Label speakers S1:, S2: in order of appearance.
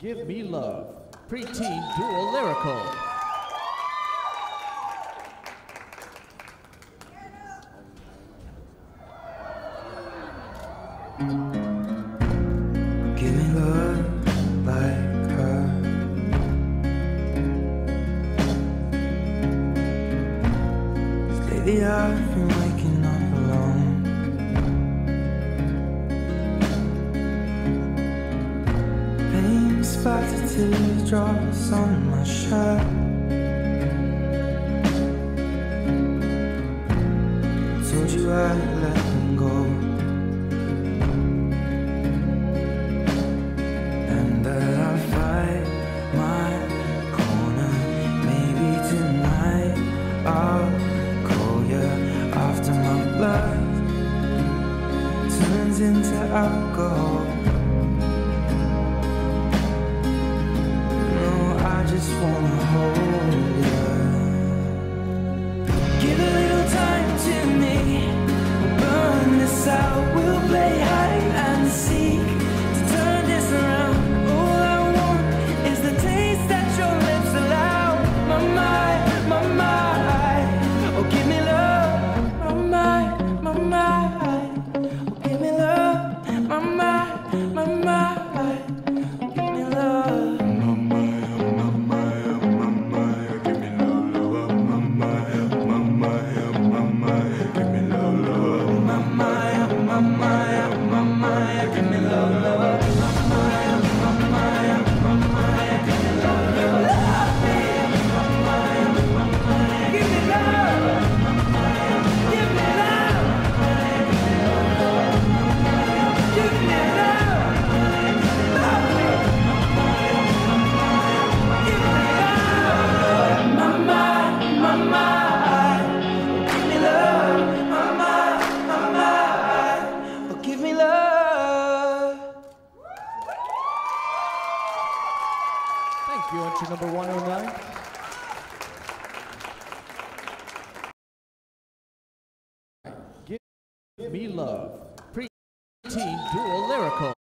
S1: Give Me Love, preteen dual lyrical.
S2: Give me love like her. Pain splattered teardrops on my shirt. Told you I'd let them go. And that I fight my corner. Maybe tonight I'll call you after my blood turns into alcohol. Give a little time to me. We'll burn this out. We'll
S1: you, entry number 109. Give Me Love, preteen dual lyrical.